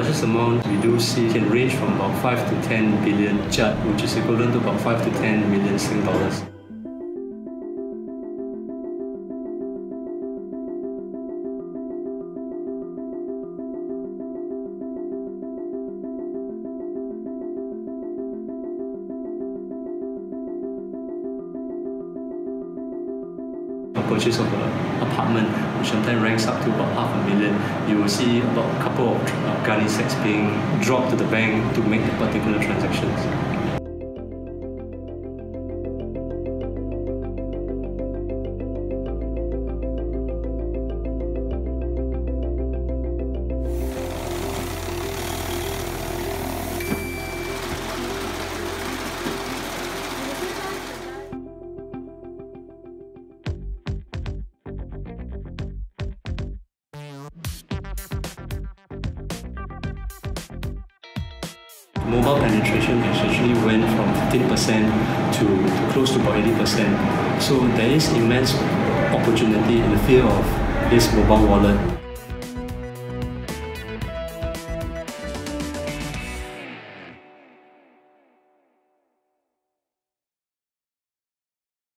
largest amount we do see can range from about 5 to 10 billion kyat, which is equivalent to about 5 to 10 million Sing dollars. Purchase of an apartment, which sometimes ranks up to about half a million, you will see about a couple of uh, gunny sacks being dropped to the bank to make the particular transactions. Mobile penetration has actually went from 15% to, close to about 80%. So there is immense opportunity in the field of this mobile wallet.